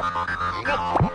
了。